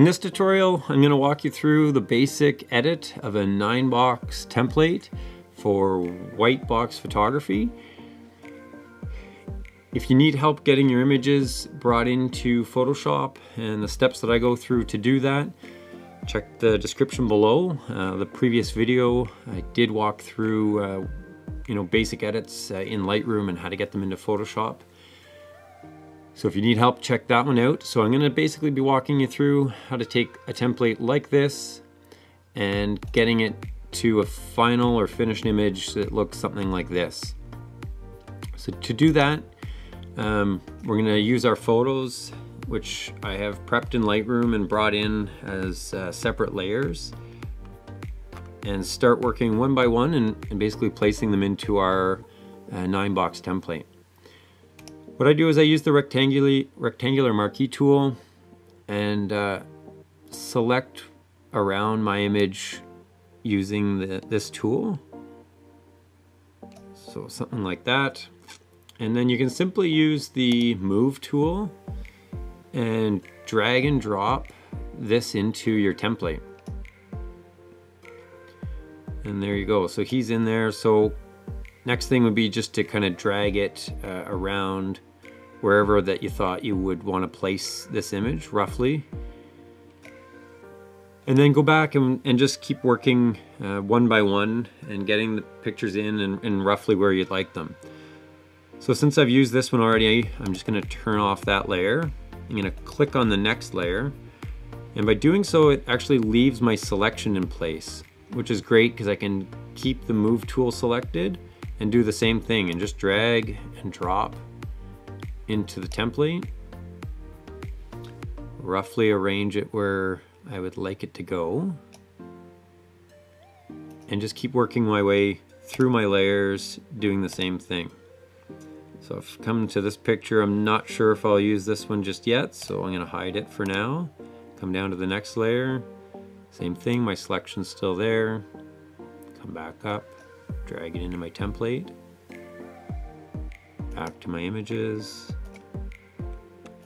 In this tutorial, I'm going to walk you through the basic edit of a nine box template for white box photography. If you need help getting your images brought into Photoshop and the steps that I go through to do that, check the description below. Uh, the previous video, I did walk through uh, you know, basic edits uh, in Lightroom and how to get them into Photoshop. So if you need help, check that one out. So I'm gonna basically be walking you through how to take a template like this and getting it to a final or finished image that looks something like this. So to do that, um, we're gonna use our photos, which I have prepped in Lightroom and brought in as uh, separate layers and start working one by one and, and basically placing them into our uh, nine box template. What I do is I use the rectangular, rectangular marquee tool and uh, select around my image using the, this tool. So something like that. And then you can simply use the move tool and drag and drop this into your template. And there you go. So he's in there. So next thing would be just to kind of drag it uh, around wherever that you thought you would want to place this image roughly. And then go back and, and just keep working uh, one by one and getting the pictures in and, and roughly where you'd like them. So since I've used this one already, I'm just gonna turn off that layer. I'm gonna click on the next layer. And by doing so, it actually leaves my selection in place, which is great because I can keep the move tool selected and do the same thing and just drag and drop into the template, roughly arrange it where I would like it to go, and just keep working my way through my layers doing the same thing. So I've come to this picture, I'm not sure if I'll use this one just yet, so I'm gonna hide it for now. Come down to the next layer, same thing, my selection's still there. Come back up, drag it into my template. Back to my images,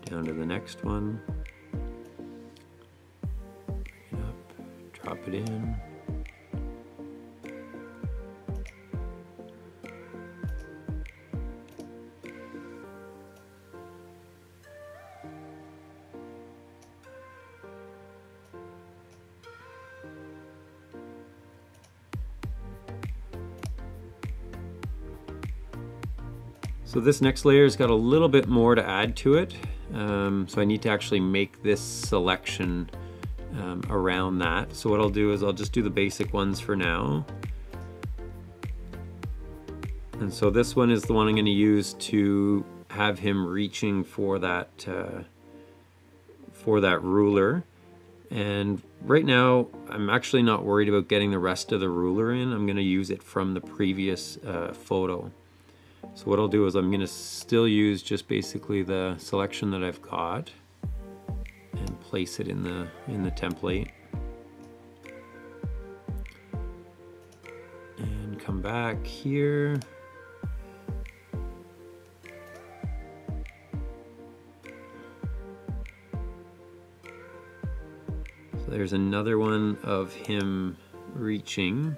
down to the next one. Bring it up, drop it in. So this next layer has got a little bit more to add to it. Um, so I need to actually make this selection um, around that. So what I'll do is I'll just do the basic ones for now. And so this one is the one I'm going to use to have him reaching for that uh, for that ruler. And right now, I'm actually not worried about getting the rest of the ruler in. I'm going to use it from the previous uh, photo. So what I'll do is I'm gonna still use just basically the selection that I've got and place it in the in the template. And come back here. So there's another one of him reaching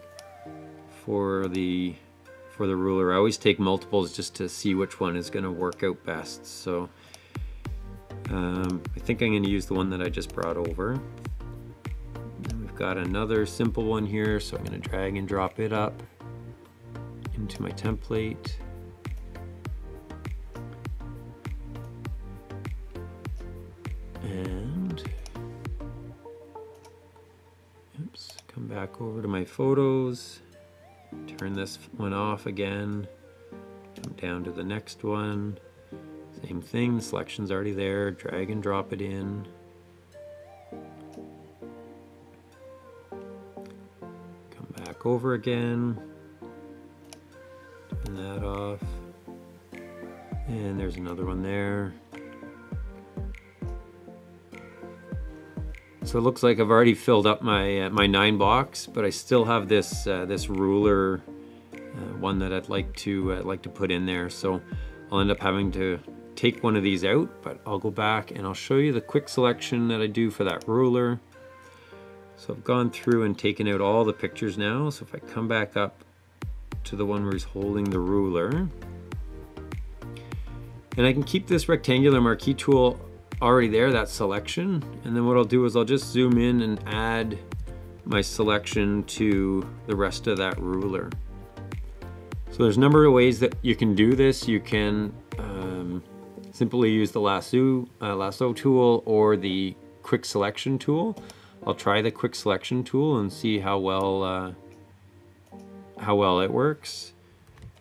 for the for the ruler. I always take multiples just to see which one is going to work out best. So um, I think I'm going to use the one that I just brought over. And we've got another simple one here, so I'm going to drag and drop it up into my template. And oops, come back over to my photos turn this one off again, jump down to the next one, same thing, the selection's already there, drag and drop it in. Come back over again, turn that off, and there's another one there. So it looks like I've already filled up my uh, my nine box, but I still have this uh, this ruler uh, one that I'd like to uh, like to put in there. So I'll end up having to take one of these out, but I'll go back and I'll show you the quick selection that I do for that ruler. So I've gone through and taken out all the pictures now. So if I come back up to the one where he's holding the ruler, and I can keep this rectangular marquee tool already there, that selection. And then what I'll do is I'll just zoom in and add my selection to the rest of that ruler. So there's a number of ways that you can do this. You can um, simply use the lasso, uh, lasso tool or the quick selection tool. I'll try the quick selection tool and see how well uh, how well it works.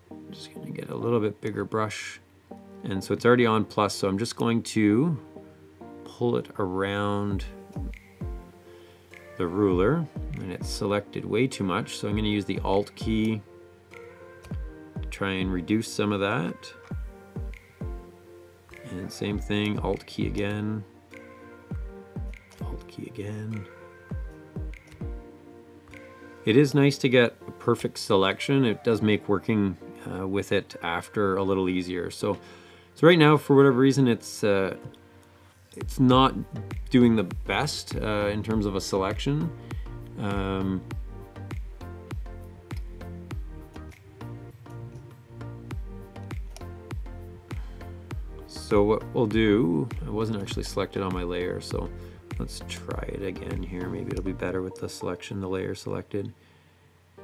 I'm just gonna get a little bit bigger brush. And so it's already on plus, so I'm just going to pull it around the ruler and it's selected way too much. So I'm gonna use the Alt key to try and reduce some of that. And same thing, Alt key again, Alt key again. It is nice to get a perfect selection. It does make working uh, with it after a little easier. So, so right now, for whatever reason, it's uh, it's not doing the best uh, in terms of a selection. Um, So what we'll do, I wasn't actually selected on my layer, so let's try it again here. Maybe it'll be better with the selection, the layer selected.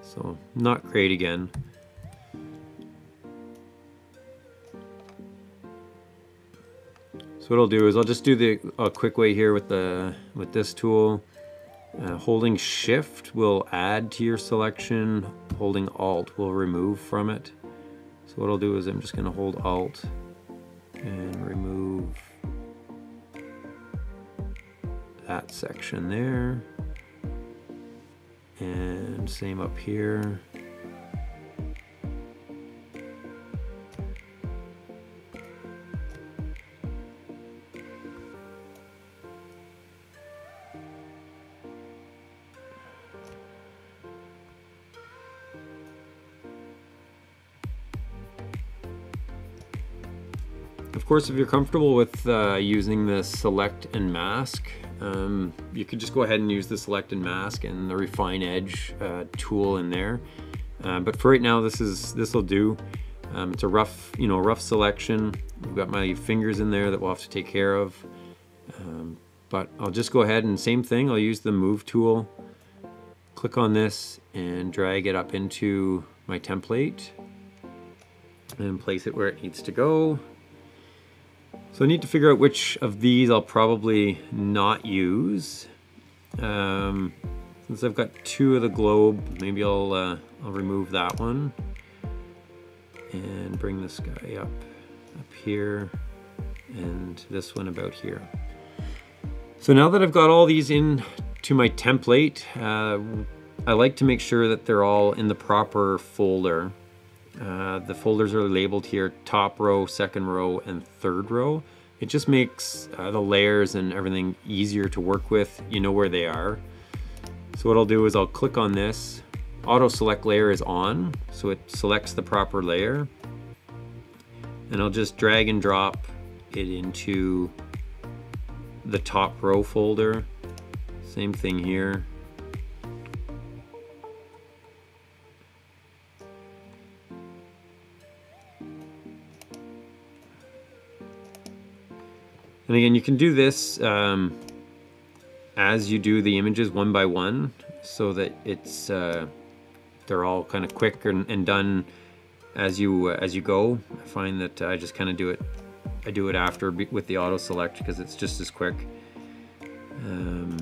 So not great again. What I'll do is I'll just do the a quick way here with the with this tool. Uh, holding shift will add to your selection. Holding alt will remove from it. So what I'll do is I'm just going to hold alt and remove that section there and same up here Of course, if you're comfortable with uh, using the select and mask, um, you could just go ahead and use the select and mask and the refine edge uh, tool in there. Uh, but for right now, this is this will do. Um, it's a rough, you know, rough selection. I've got my fingers in there that we'll have to take care of. Um, but I'll just go ahead and same thing. I'll use the move tool. Click on this and drag it up into my template and place it where it needs to go. So I need to figure out which of these I'll probably not use. Um, since I've got two of the globe, maybe I'll, uh, I'll remove that one and bring this guy up, up here and this one about here. So now that I've got all these in to my template, uh, I like to make sure that they're all in the proper folder. Uh, the folders are labeled here, top row, second row, and third row. It just makes uh, the layers and everything easier to work with. You know where they are. So what I'll do is I'll click on this. Auto select layer is on, so it selects the proper layer. And I'll just drag and drop it into the top row folder. Same thing here. And again, you can do this um, as you do the images one by one so that it's uh, they're all kind of quick and, and, done as you uh, as you go. I find that I just kind of do it I do it after with the auto select because it's just as quick. Um,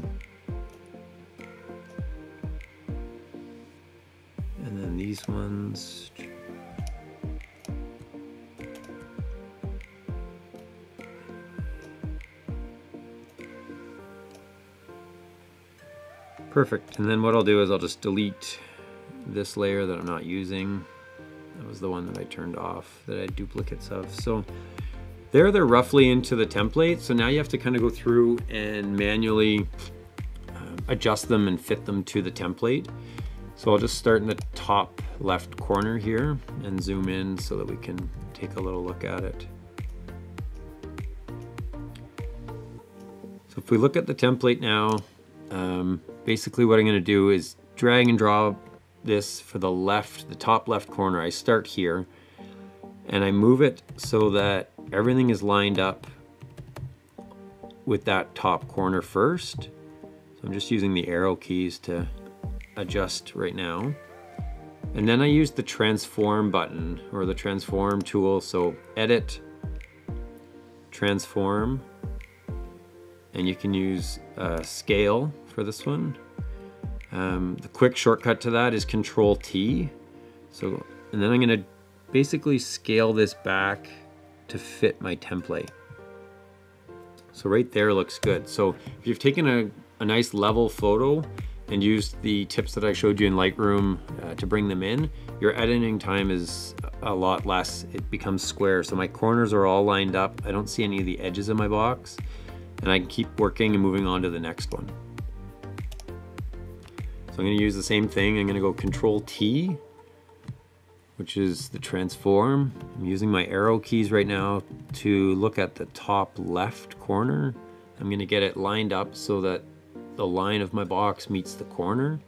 and then these ones Perfect, and then what I'll do is I'll just delete this layer that I'm not using. That was the one that I turned off that I had duplicates of. So there they're roughly into the template. So now you have to kind of go through and manually uh, adjust them and fit them to the template. So I'll just start in the top left corner here and zoom in so that we can take a little look at it. So if we look at the template now, um, basically what I'm gonna do is drag and drop this for the left, the top left corner. I start here and I move it so that everything is lined up with that top corner first. So I'm just using the arrow keys to adjust right now. And then I use the transform button or the transform tool. So edit, transform, and you can use uh, scale for this one. Um, the quick shortcut to that is Control T. So, and then I'm gonna basically scale this back to fit my template. So right there looks good. So if you've taken a, a nice level photo and used the tips that I showed you in Lightroom uh, to bring them in, your editing time is a lot less. It becomes square. So my corners are all lined up. I don't see any of the edges of my box and I can keep working and moving on to the next one. So I'm gonna use the same thing. I'm gonna go Control T, which is the transform. I'm using my arrow keys right now to look at the top left corner. I'm gonna get it lined up so that the line of my box meets the corner.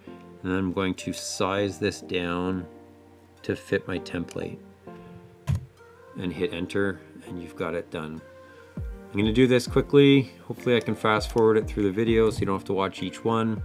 And then I'm going to size this down to fit my template and hit enter and you've got it done. I'm gonna do this quickly. Hopefully I can fast forward it through the video so you don't have to watch each one.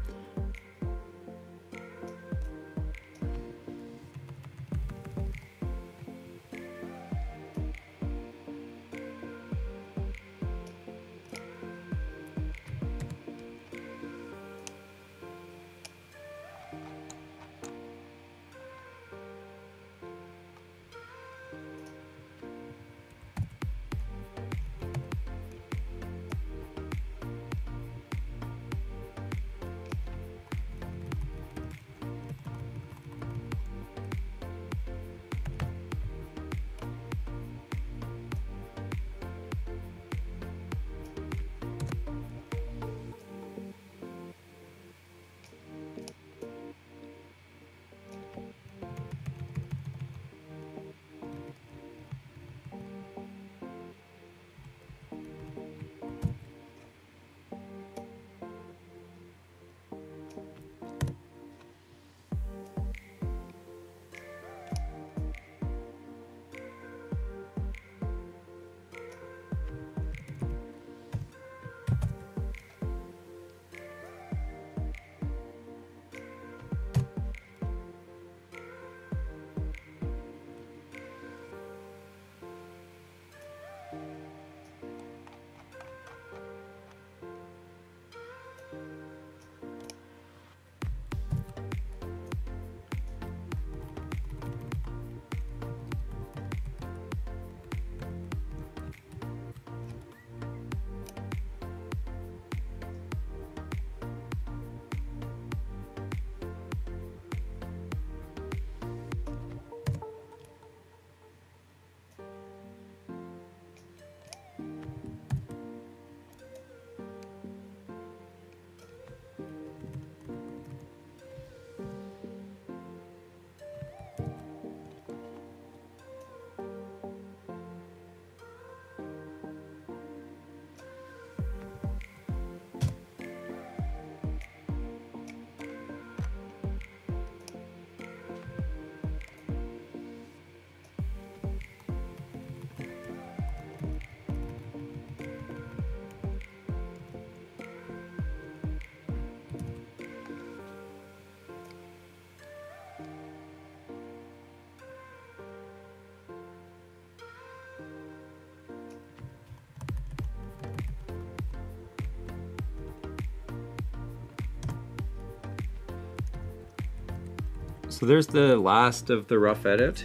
So there's the last of the rough edit.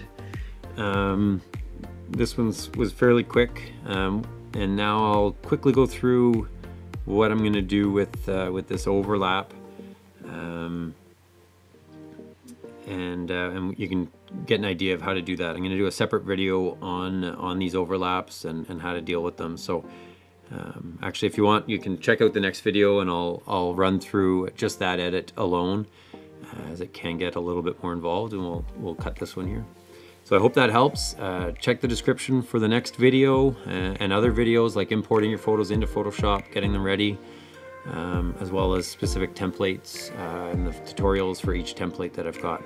Um, this one was fairly quick, um, and now I'll quickly go through what I'm going to do with uh, with this overlap, um, and uh, and you can get an idea of how to do that. I'm going to do a separate video on on these overlaps and, and how to deal with them. So. Um, actually, if you want, you can check out the next video and I'll, I'll run through just that edit alone as it can get a little bit more involved and we'll, we'll cut this one here. So I hope that helps. Uh, check the description for the next video uh, and other videos like importing your photos into Photoshop, getting them ready. um, as well as specific templates uh, and the tutorials for each template that I've got.